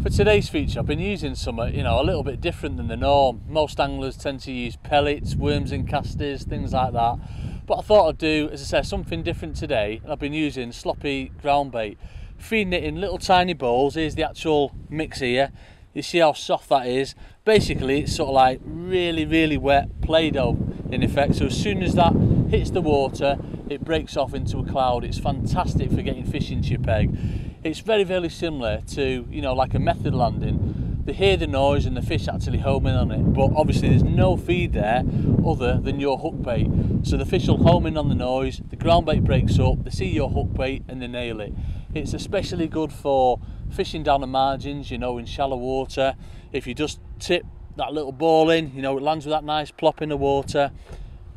For today's feature I've been using something uh, you know a little bit different than the norm. Most anglers tend to use pellets, worms and casters, things like that. But I thought I'd do, as I said, something different today. And I've been using sloppy ground bait, feeding it in little tiny bowls. Here's the actual mix here. You see how soft that is. Basically it's sort of like really really wet Play-Doh in effect. So as soon as that hits the water it breaks off into a cloud. It's fantastic for getting fish into your peg it's very very similar to you know like a method landing. They hear the noise and the fish actually home in on it but obviously there's no feed there other than your hook bait. So the fish will home in on the noise the ground bait breaks up they see your hook bait and they nail it. It's especially good for fishing down the margins you know in shallow water. If you just tip that little ball in you know it lands with that nice plop in the water.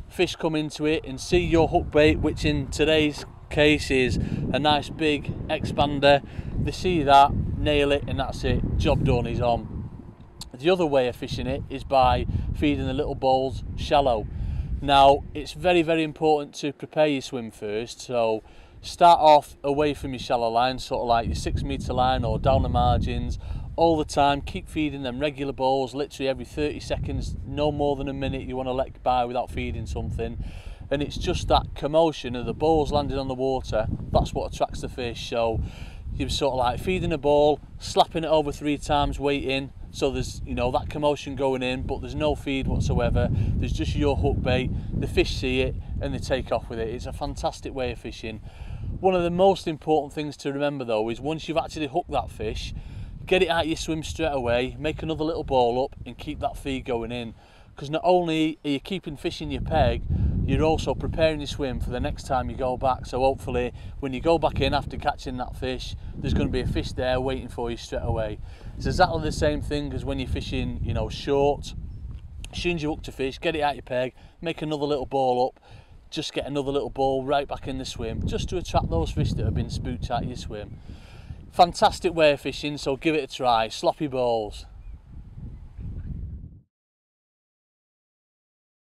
Fish come into it and see your hook bait which in today's case is a nice big expander. They see that, nail it, and that's it. Job done, he's on. The other way of fishing it is by feeding the little bowls shallow. Now, it's very, very important to prepare your swim first. So start off away from your shallow line, sort of like your six meter line or down the margins all the time. Keep feeding them regular bowls, literally every 30 seconds, no more than a minute you want to let by without feeding something and it's just that commotion of the balls landing on the water that's what attracts the fish so you're sort of like feeding a ball slapping it over three times waiting. So there's you know that commotion going in but there's no feed whatsoever. There's just your hook bait. The fish see it and they take off with it. It's a fantastic way of fishing. One of the most important things to remember though is once you've actually hooked that fish get it out of your swim straight away make another little ball up and keep that feed going in. Because not only are you keeping fish in your peg you're also preparing your swim for the next time you go back. So hopefully when you go back in after catching that fish, there's going to be a fish there waiting for you straight away. It's exactly the same thing as when you're fishing, you know, short. As soon as you hook to fish, get it out your peg, make another little ball up, just get another little ball right back in the swim, just to attract those fish that have been spooked out of your swim. Fantastic way of fishing, so give it a try. Sloppy balls.